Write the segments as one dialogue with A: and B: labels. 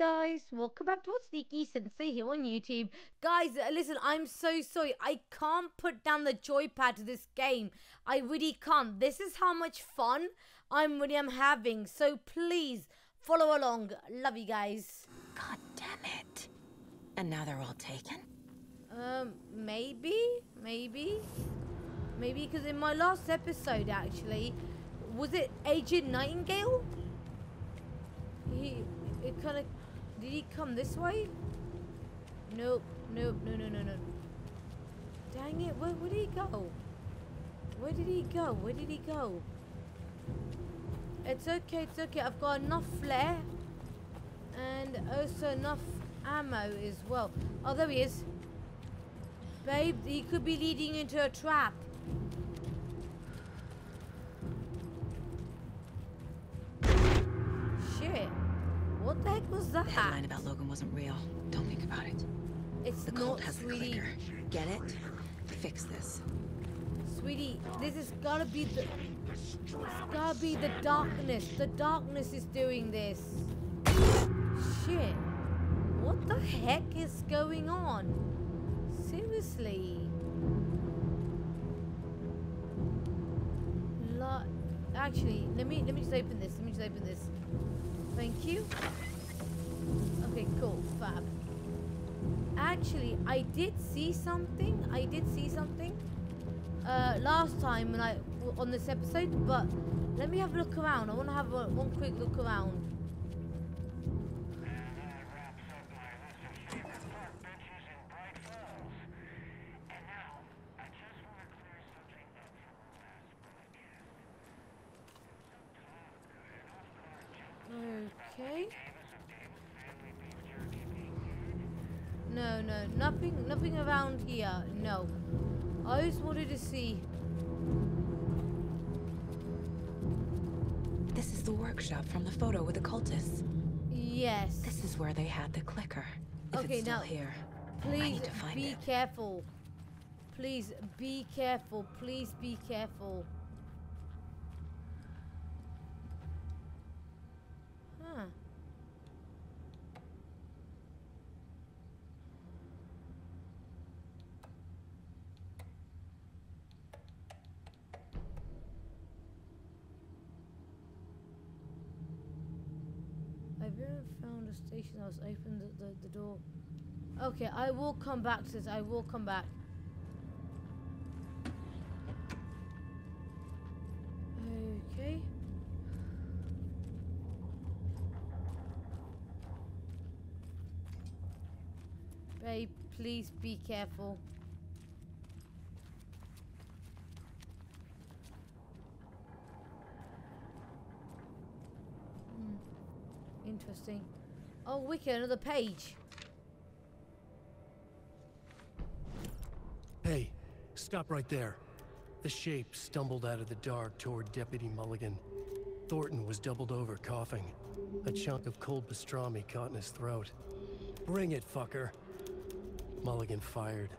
A: guys, welcome back to Sneaky Sensei here on YouTube. Guys, uh, listen, I'm so sorry. I can't put down the joypad to this game. I really can't. This is how much fun I'm really am having. So please follow along. Love you guys.
B: God damn it. And now they're all taken?
A: Um, maybe, maybe, maybe because in my last episode, actually, was it Agent Nightingale? He, it kind of, did he come this way? Nope, nope, no, no, no, no. Dang it, where, where did he go? Where did he go? Where did he go? It's okay, it's okay. I've got enough flare and also enough ammo as well. Oh, there he is. Babe, he could be leading into a trap. Was that?
B: The headline about Logan wasn't real. Don't think about it.
A: It's
B: The
A: not,
B: cult has the
A: sweetie.
B: clicker. Get it? Fix this.
A: Sweetie, this has gotta be the... It's gotta be the darkness. The darkness is doing this. Shit. What the heck is going on? Seriously. La Actually, let me let me just open this. Let me just open this. Thank you. Okay, cool. Fab. Actually, I did see something. I did see something uh, last time when I on this episode, but let me have a look around. I want to have a, one quick look around. Okay. No, no, nothing, nothing around here. No. I just wanted to see.
B: This is the workshop from the photo with the cultists.
A: Yes.
B: This is where they had the clicker. If
A: Okay,
B: it's still
A: now-
B: here.
A: Please
B: need to find
A: be
B: it.
A: careful. Please be careful. Please be careful. Huh. I've ever found a station that was open the, the, the door. Okay, I will come back to this. I will come back. Okay. Babe, please be careful. Hmm. Interesting. Oh, wicked, another page.
C: Hey, stop right there. The shape stumbled out of the dark toward Deputy Mulligan. Thornton was doubled over, coughing. A chunk of cold pastrami caught in his throat. Bring it, fucker. Mulligan fired.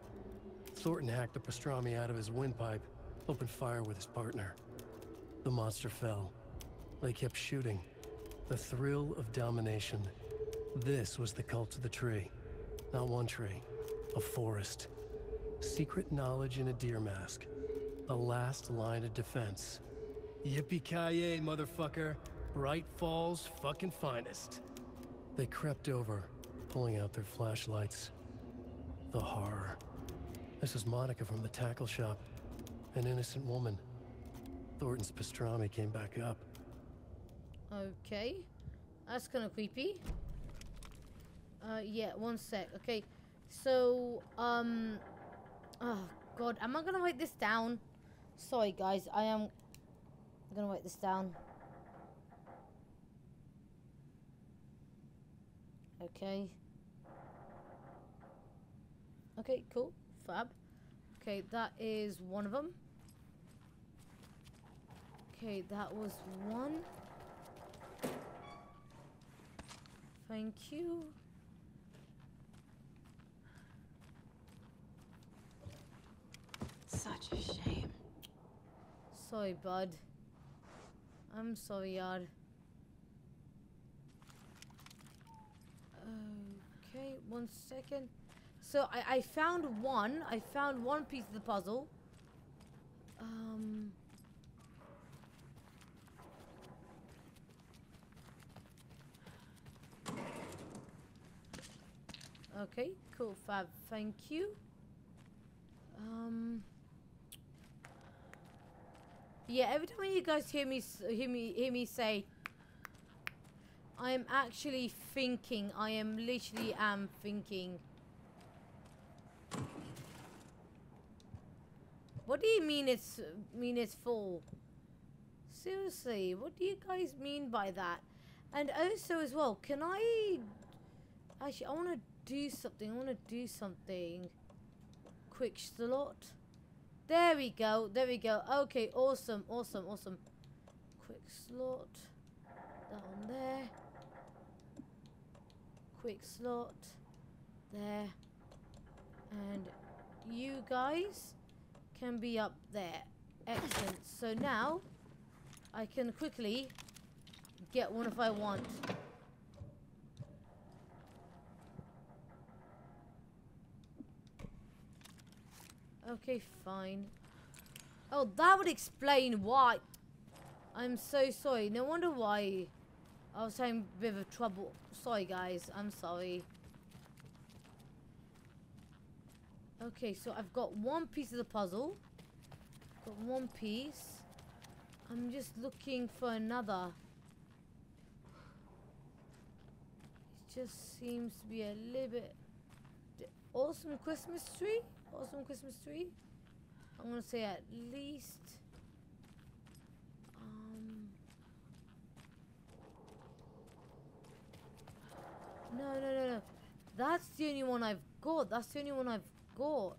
C: Thornton hacked the pastrami out of his windpipe, opened fire with his partner. The monster fell. They kept shooting. The thrill of domination. This was the cult of the tree. Not one tree, a forest. Secret knowledge in a deer mask. The last line of defense. Yippee-ki-yay, motherfucker. Bright Falls fucking finest. They crept over, pulling out their flashlights. The horror. This is Monica from the tackle shop. An innocent woman. Thornton's pastrami came back up.
A: Okay. That's kind of creepy. Uh, yeah, one sec. Okay. So, um... Oh, God. Am I to write this down? Sorry, guys. I am to write this down. Okay. Okay, cool. Fab. Okay, that is one of them. Okay, that was one. Thank you.
B: Such a shame.
A: Sorry, bud. I'm sorry, yard. Okay, one second. So I, I found one. I found one piece of the puzzle. Um. Okay, cool, fab. Thank you. Yeah, every time you guys hear me hear me hear me say I am actually thinking. I am literally am thinking. What do you mean it's mean it's full? Seriously, what do you guys mean by that? And also as well, can I actually I want to do something. I want to do something. Quick slot. There we go. There we go. Okay, awesome, awesome, awesome. Quick slot. Down there. Quick slot. There. And you guys can be up there. Excellent. So now I can quickly get one if I want. Okay, fine. Oh, that would explain why. I'm so sorry. No wonder why I was having a bit of trouble. Sorry, guys. I'm sorry. Okay, so I've got one piece of the puzzle. Got one piece. I'm just looking for another. It just seems to be a little bit... Awesome Christmas tree? Awesome Christmas tree? I'm gonna say at least... Um... No, no, no, no. That's the only one I've got. That's the only one I've got.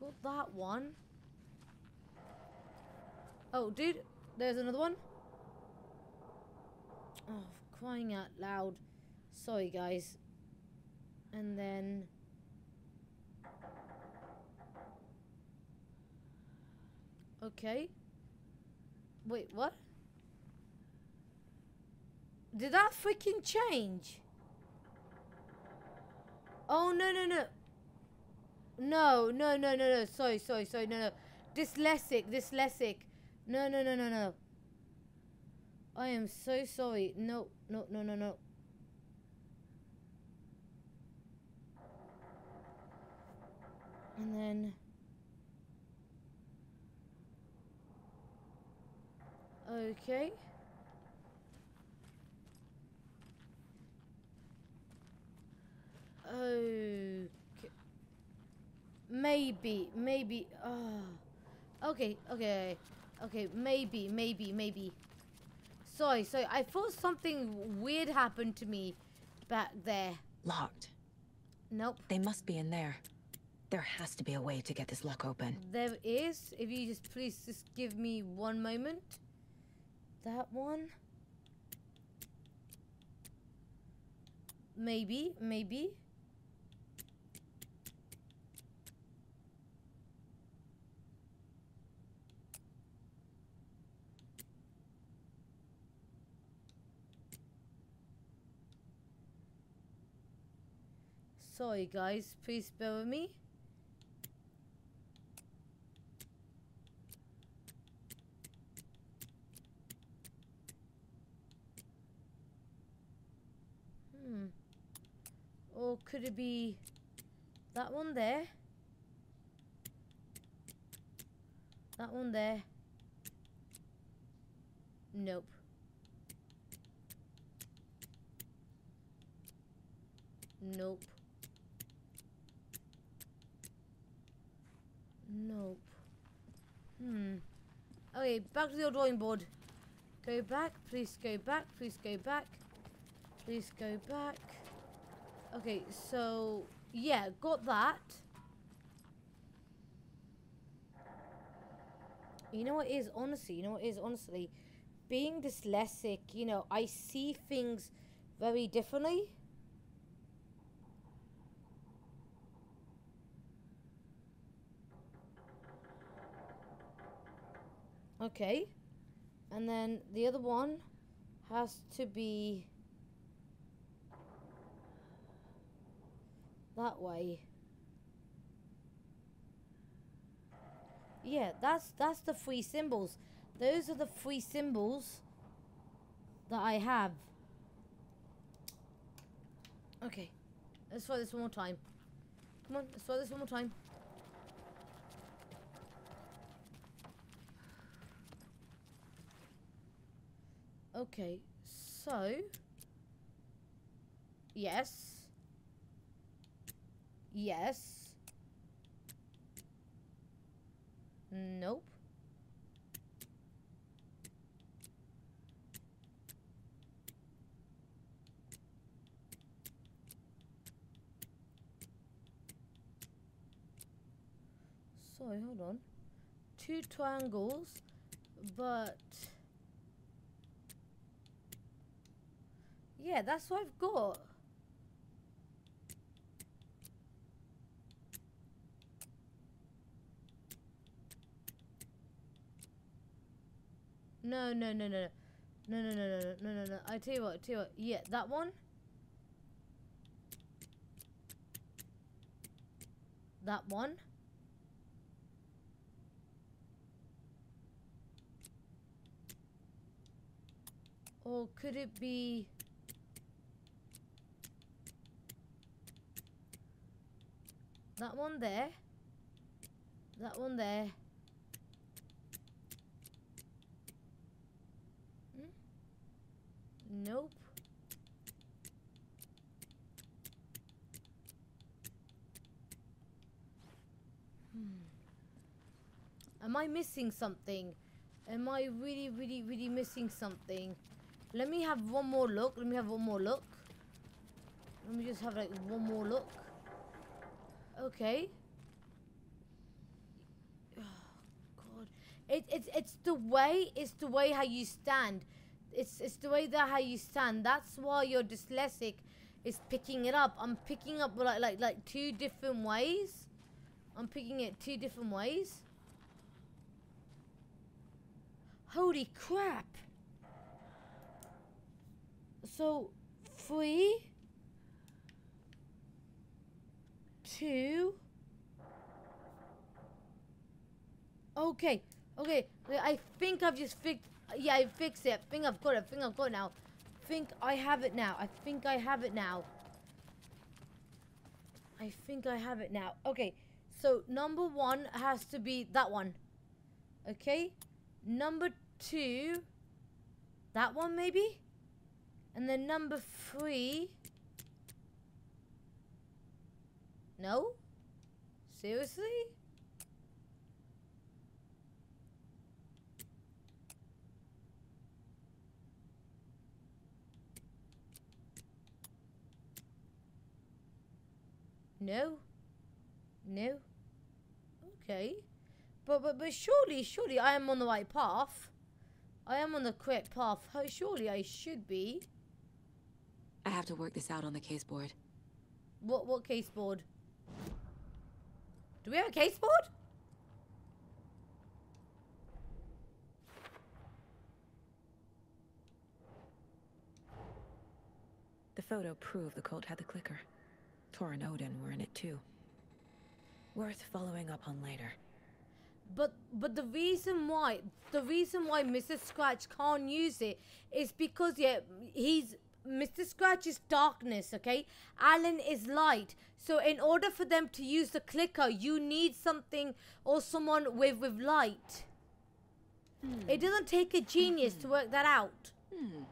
A: Got that one. Oh, dude, there's another one. Oh, crying out loud. Sorry, guys. And then. Okay. Wait, what? Did that freaking change? Oh, no, no, no. No, no, no, no, no. Sorry, sorry, sorry. No, no. Dyslexic, dyslexic. No, no, no, no, no. I am so sorry. No, no, no, no, no. And then. Okay. Okay. Maybe, maybe. Oh. Okay, okay, okay. Maybe, maybe, maybe. Sorry, sorry. I thought something weird happened to me back there.
B: Locked.
A: Nope.
B: They must be in there. There has to be a way to get this lock open.
A: There is. If you just please just give me one moment. That one. Maybe, maybe. Sorry guys, please bear with me. Hmm. Could it be that one there? That one there? Nope. Nope. Nope. Hmm. Okay, back to the drawing board. Go back, please go back, please go back. Please go back. Okay, so yeah, got that. You know what is honestly, you know what is honestly, being dyslexic, you know, I see things very differently. Okay. And then the other one has to be that way. Yeah, that's that's the three symbols. Those are the three symbols that I have. Okay, let's try this one more time. Come on, let's try this one more time. Okay, so yes, yes, nope. Sorry, hold on. Two triangles, but yeah, that's what I've got. No, no, no, no, no, no, no, no, no, no, no, no. I tell you what, I tell you what. Yeah, that one. That one. Or could it be... That one there. That one there. Hmm? Nope. Hmm. Am I missing something? Am I really, really, really missing something? Let me have one more look. Let me have one more look. Let me just have like one more look. Okay. Oh, God. It, it's it's the way it's the way how you stand. It's it's the way that how you stand. That's why your dyslexic is picking it up. I'm picking up like like like two different ways. I'm picking it two different ways. Holy crap. So, three, two. Okay, okay. I think I've just fixed. Yeah, I fixed it. I think I've got it. I think I've got it now. I think I have it now. I think I have it now. I think I have it now. Okay, so number one has to be that one. Okay, number two, that one maybe? And then number three. No? Seriously? No? No? Okay. But, but, but surely, surely I am on the right path. I am on the correct path. Surely I should be.
B: I have to work this out on the case board.
A: What what case board? Do we have a case board?
B: The photo proved the cult had the clicker. Tor and Odin were in it too. Worth following up on later.
A: But but the reason why the reason why Mr. Scratch can't use it is because yeah he's Mr. Scratch is darkness, okay? Alan is light. So in order for them to use the clicker, you need something or someone with with light. Hmm. It doesn't take a genius to work that out. Hmm.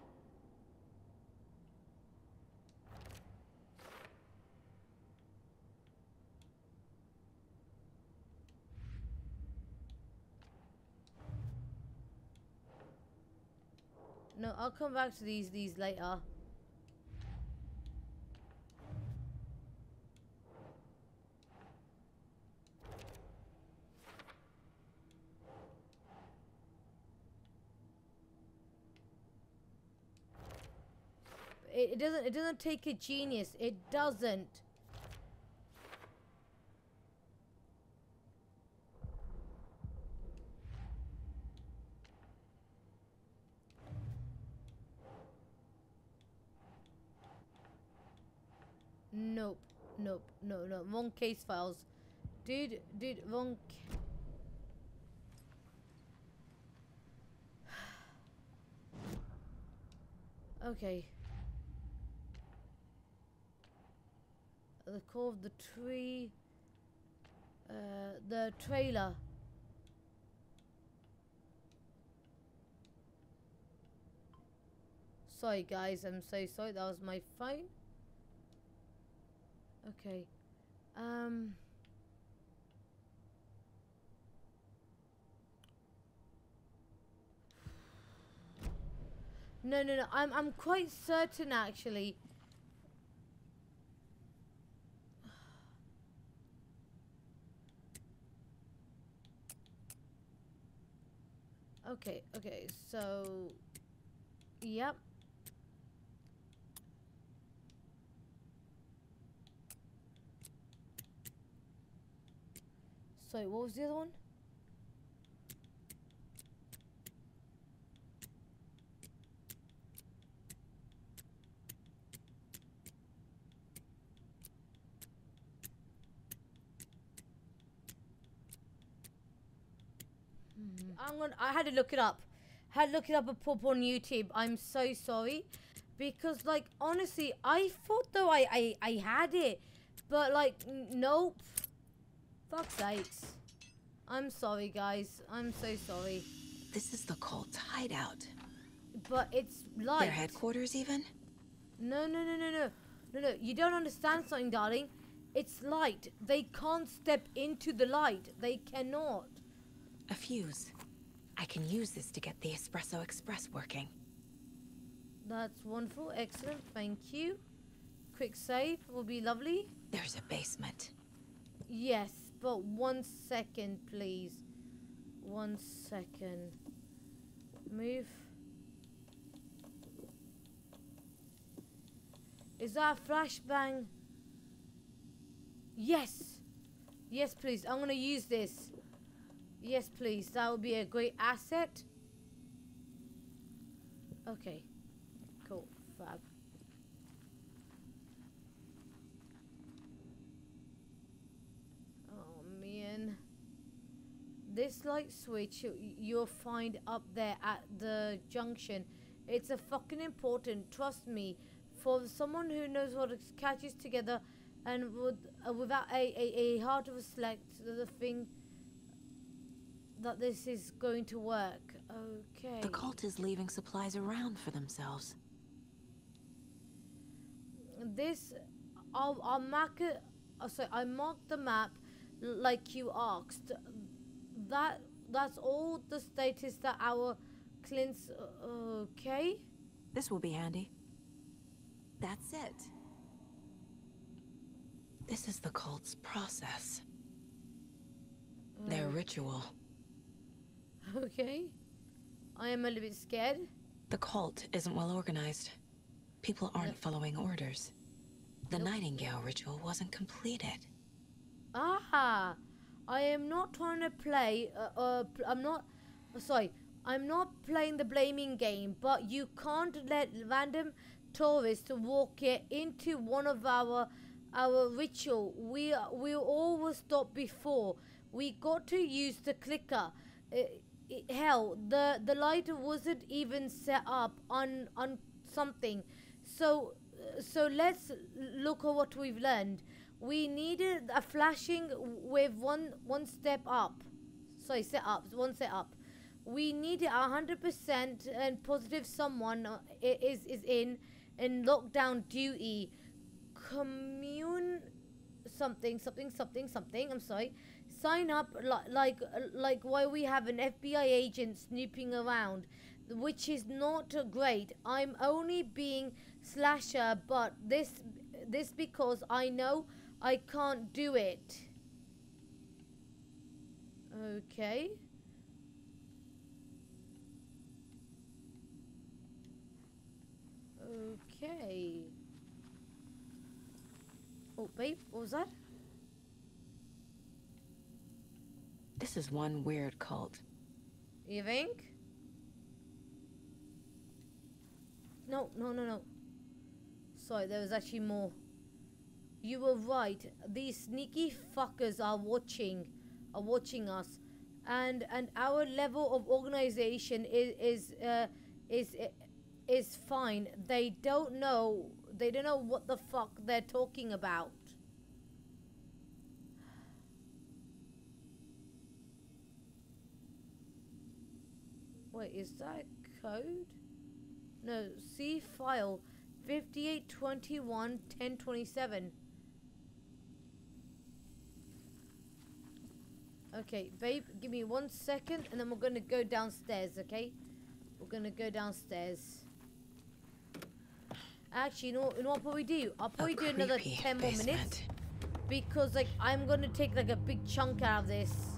A: No, I'll come back to these these later. It, doesn't it doesn't take a genius. It doesn't. Nope. Nope. No. Wrong case files. Dude, dude, wrong. okay. The core of the tree. Uh, the trailer. Sorry, guys. I'm so sorry. That was my phone. Okay. Um. No, no, no. I'm I'm quite certain actually. Okay, okay. So, yep. Sorry, what was the other one? Hmm. I'm gonna. I had to look it up. Had to look it up a pop on YouTube. I'm so sorry, because like honestly, I thought though I I, I had it, but like nope. Fuck sakes. I'm sorry, guys. I'm so sorry.
B: This is the cult's hideout.
A: But it's light.
B: Their headquarters, even?
A: No, no, no, no, no. No, no. You don't understand something, darling. It's light. They can't step into the light. They cannot.
B: A fuse. I can use this to get the Espresso Express working.
A: That's wonderful. Excellent. Thank you. Quick save will be lovely.
B: There's a basement.
A: Yes, but one second, please. One second. Move. Is that a flashbang? Yes. Yes, please. I'm gonna use this. Yes, please. That would be a great asset. Okay. Cool. Fab. Oh man. This light switch you'll find up there at the junction. It's a fucking important. Trust me. For someone who knows what it catches together and would uh, without a, a, a heart of a select the thing that this is going to work. Okay.
B: The cult is leaving supplies around for themselves.
A: this I'll, I'll mark it uh, sorry I marked the map like you asked that that's all the status that our clients uh, okay
B: This will be handy. That's it. This is the cult's process. Their ritual.
A: okay I am a little bit scared
B: The cult isn't well organized. People aren't following orders. The Nightingale ritual wasn't completed.
A: Ah, I am not trying to play. Uh, uh, I'm not. sorry, I'm not playing the blaming game. But you can't let random tourists walk it into one of our our ritual. We we were stopped before. We got to use the clicker. Uh, i- hell, the the light wasn't even set up on on something. So uh, so let's look at what we've learned. We needed a flashing with one one step up. Sorry, set up one set up. We needed a hundred percent and positive someone uh, is is in in lockdown duty. Commune something something something something. I'm sorry. Sign up li- like like why we have an FBI agent snooping around, which is not uh, great. I'm only being slasher, but this this because I know I can't do it. Okay. Okay. Oh, babe, what was that?
B: This is one weird cult.
A: You think? No, no, no, no. Sorry, there was actually more. You were right. These sneaky fuckers are watching, are watching us, and and our level of organization is is uh, is is fine. They don't know. They don't know what the fuck they're talking about. Wait, is that code? No, see file 5821 1027. Okay, babe, give me one second and then we're gonna go downstairs, okay? We're gonna go downstairs. Actually, you know, you know what I'll probably do? I'll probably do another 10 more minutes. Because, like, I'm gonna take, like, a big chunk out of this.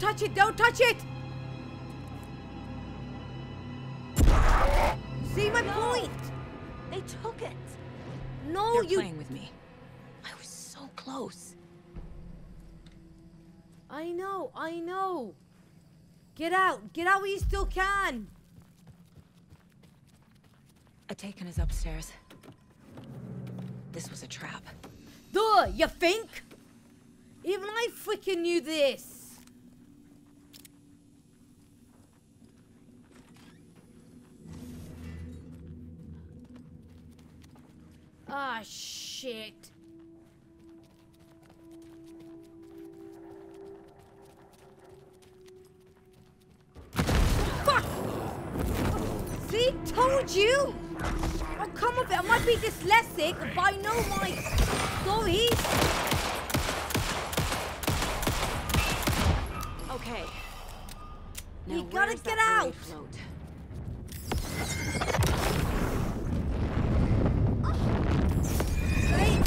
A: Don't touch it. Don't touch it. See my
B: No.
A: point?
B: They took it.
A: No,
B: They're
A: you.
B: playing with me. I was so close.
A: I know. I know. Get out. Get out while you still can.
B: Atakan is upstairs. This was a trap.
A: Duh, you think? Even I freaking knew this. Ah, shit. Fuck! See? Told you! Oh, come on, I might be dyslexic, but I know my stories.
B: Okay.
A: You
B: Now
A: gotta get out.
B: belay Float?
A: Right?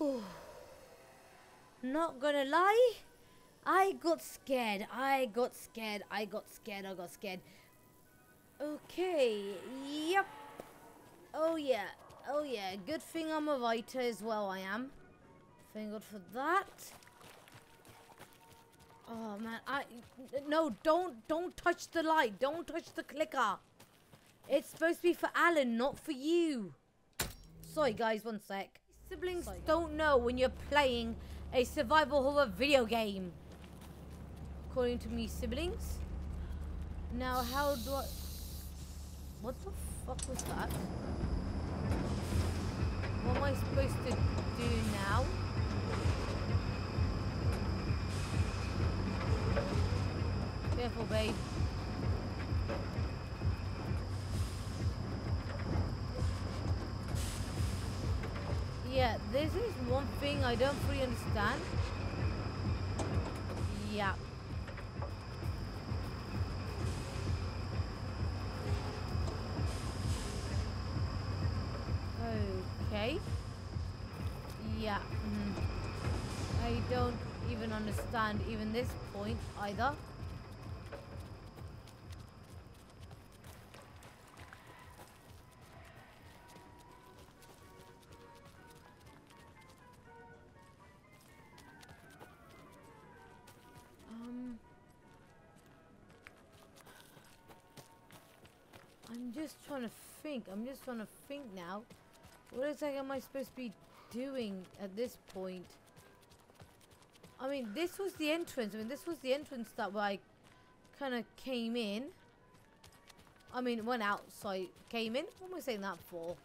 A: Ooh. Not gonna lie, I got scared. I got scared. I got scared. I got scared. Okay. Yep. Oh yeah. Oh yeah. Good thing I'm a writer as well. I am. Thank God for that. Oh man, I... no, don't don't touch the light. Don't touch the clicker. It's supposed to be for Alan, not for you. Sorry guys, one sec. Siblings
D: Sorry,
A: don't know when you're playing a survival horror video game. According to me, siblings. Now, how do I? What the fuck was that? What am I supposed to do now? Careful, babe. Yeah, this is one thing I don't fully understand. Yeah. Okay. Yeah. mhm. I don't even understand even this point either. I'm just trying to think. I'm just trying to think now. What exactly am I supposed to be doing at this point? I mean, this was the entrance. I mean, this was the entrance that I kind of came in. I mean, went out, so I came in. What am I saying that for?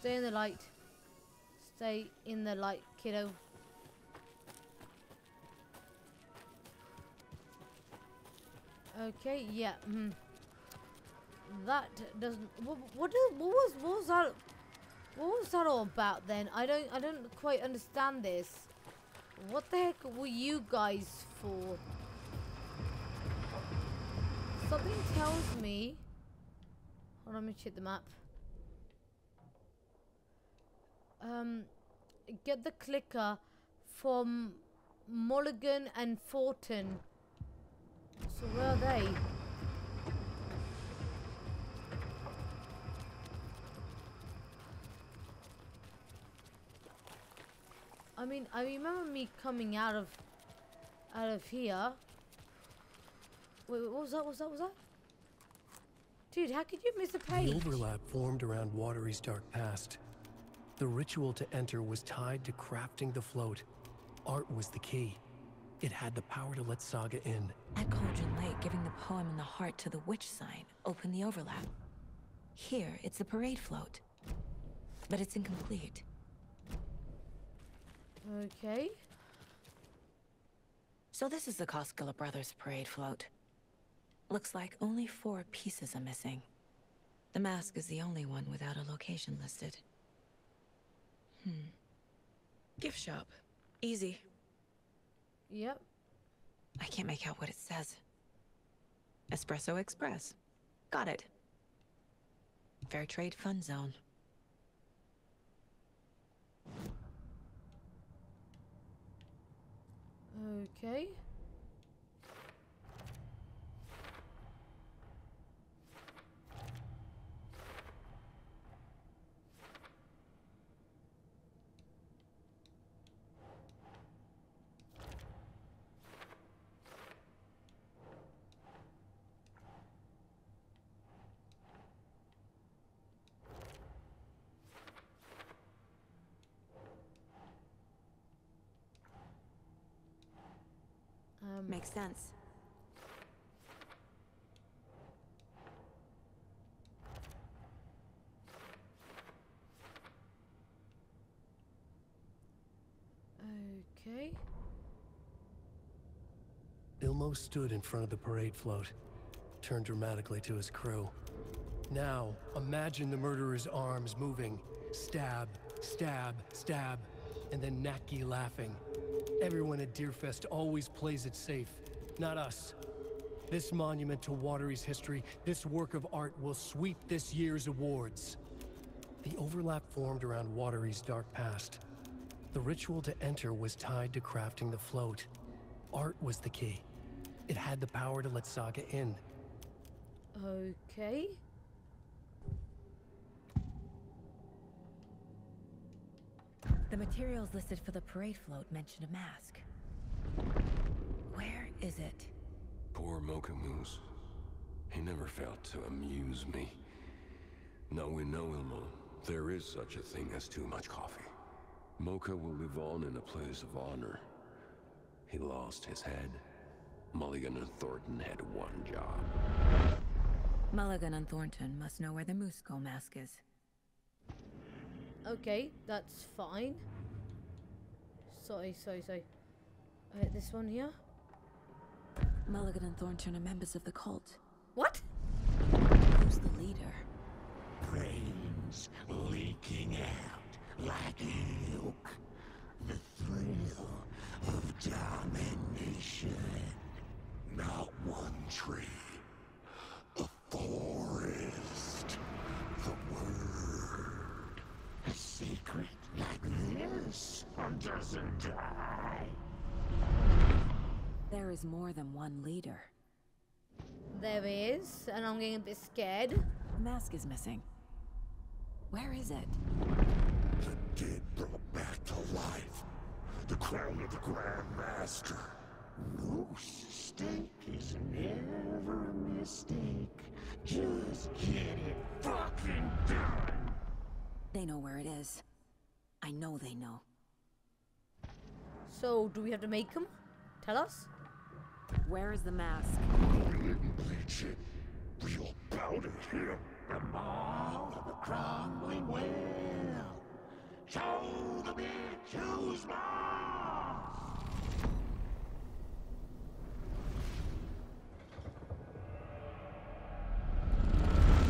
A: Stay in the light. Stay in the light, kiddo. Okay, yeah. Mm. That doesn't. What, what, what was what was that? What was that all about then? I don't I don't quite understand this. What the heck were you guys for? Something tells me. Hold on, let me check the map. Um, get the clicker from Mulligan and Thornton. So where are they? I mean, I remember me coming out of out of here. Wait, wait, what was that? What was that? What was that? Dude, how could you miss a
C: The
A: page?
C: overlap formed around Watery's dark past. The ritual to enter was tied to crafting the float. Art was the key. It had the power to let Saga in.
B: At Cauldron Lake, giving the poem in the heart to the witch sign opened the overlap. Here, it's the parade float. But it's incomplete.
A: Okay.
B: So this is the Koskela Brothers parade float. Looks like only four pieces are missing. The mask is the only one without a location listed. Hmm. Gift shop. Easy.
A: Yep.
B: I can't make out what it says. Espresso Express. Got it. Fair Trade Fun Zone.
A: Okay.
B: Makes sense.
A: okay.
C: Ilmo stood in front of the parade float, turned dramatically to his crew. Now, imagine the murderer's arms moving. Stab, stab, stab, and then Naki laughing. Everyone at Deerfest always plays it safe, not us. This monument to Watery's history, this work of art will sweep this year's awards. The overlap formed around Watery's dark past. The ritual to enter was tied to crafting the float. Art was the key. It had the power to let Saga in.
A: Okay.
B: The materials listed for the parade float mention a mask. Where is it?
D: Poor Mocha Moose. He never failed to amuse me. Now we know, Ilmo, there is such a thing as too much coffee. Mocha will live on in a place of honor. He lost his head. Mulligan and Thornton had one job.
B: Mulligan and Thornton must know where the Moose Skull mask is.
A: Okay, that's fine. Sorry, sorry, sorry. Uh, this one here.
B: Mulligan and Thornton are members of the cult.
A: What?
B: Who's the leader?
E: brains leaking out like milk. The thrill of domination. Not one tree. A forest. The word. A secret like this doesn't die.
B: There is more than one leader.
A: There is, and I'm getting a bit scared.
B: The mask is missing. Where is it?
E: The dead brought back to life. The crown of the Grand Master. Moose steak is never a mistake. Just get it fucking done.
B: They know where it is. I know they know.
A: So, do we have to make them? Tell us?
B: Where is the mask?
E: We didn't bleach it. We'll powder him. The mall of the crumbling well. Show the bitch who's boss.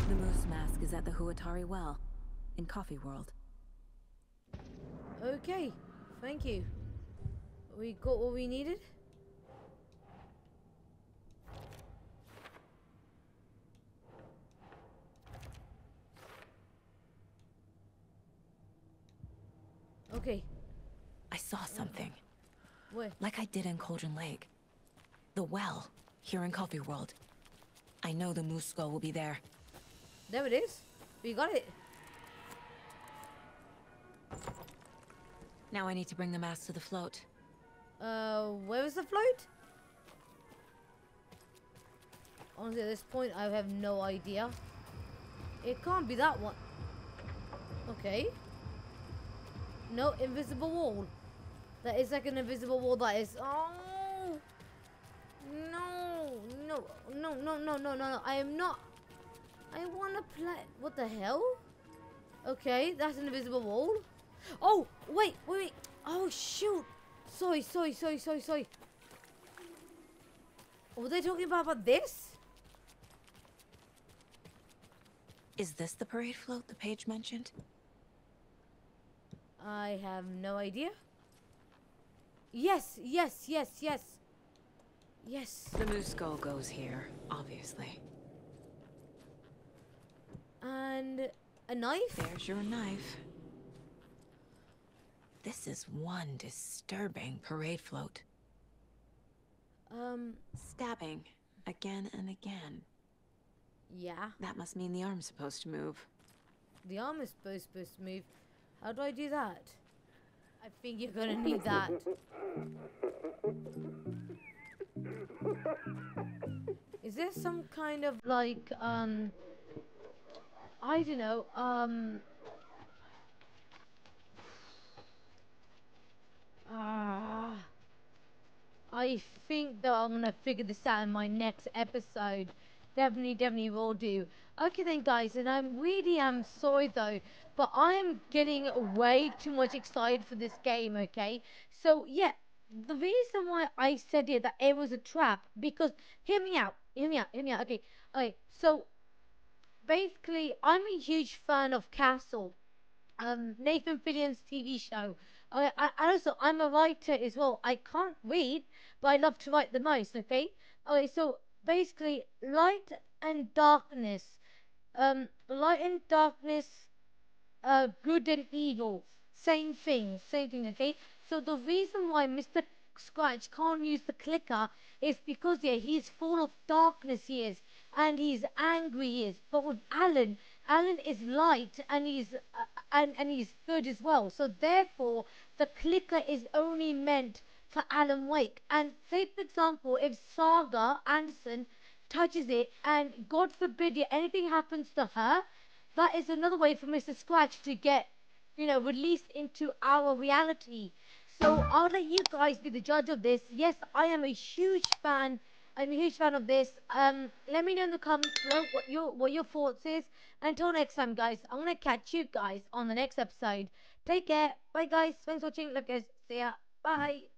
B: The moose mask is at the Huatari Well, in Coffee World.
A: Okay, thank you. We got what we needed? Okay, I
B: saw something.
A: Where?
B: Like I did in Cauldron Lake. The well, here in Coffee World. I know the moose skull will be there.
A: There it is. We got it.
B: Now I need to bring the mask to the float.
A: Uh, where is the float? Honestly, at this point, I have no idea. It can't be that one. Okay. No, invisible wall. That is like an invisible wall that is... Oh! No! No, no, no, no, no, no, no. I am not... I want to play... What the hell? Okay, that's an invisible wall. Oh, wait, wait, wait. Oh, shoot. Sorry, sorry, sorry, sorry, sorry. Were they talking about, about this?
B: Is this the parade float the page mentioned?
A: I have no idea. Yes, yes, yes, yes. Yes.
B: The moose skull goes here, obviously.
A: And a knife?
B: There's your knife. This is one disturbing parade float.
A: Um,
B: Stabbing, again and again.
A: yeah.
B: That must mean the arm's supposed to move.
A: The arm is supposed, supposed to move. How do I do that? I think you're gonna need that. Is there some kind of like um I don't know, um Ah I think that I'm gonna figure this out in my next episode. Definitely, definitely will do. Okay then guys, and I'm really am sorry though, but I'm getting way too much excited for this game, okay? So yeah, the reason why I said it that it was a trap, because hear me out, hear me out, hear me out, okay. Okay, so basically I'm a huge fan of Castle. Um Nathan Fillion's TV show. I, I, also, I'm a writer as well. I can't read, but I love to write the most, okay? Okay, so basically, light and darkness. Um, light and darkness, uh, good and evil. Same thing, same thing, okay? So the reason why Mr. Scratch can't use the clicker is because, yeah, he's full of darkness, he is. And he's angry, he is. But with Alan, Alan is light and he's uh, and and he's good as well. So therefore, the clicker is only meant for Alan Wake. And say, for example, if Saga Anderson touches it and God forbid anything happens to her, that is another way for Mr. Scratch to get, you know, released into our reality. So I'll let you guys be the judge of this. Yes, I am a huge fan. I'm a huge fan of this. Um, let me know in the comments below what your what your thoughts is. Until next time, guys, I'm gonna catch you guys on the next episode. Take care. Bye, guys. Thanks for watching. Love, guys. See ya. Bye.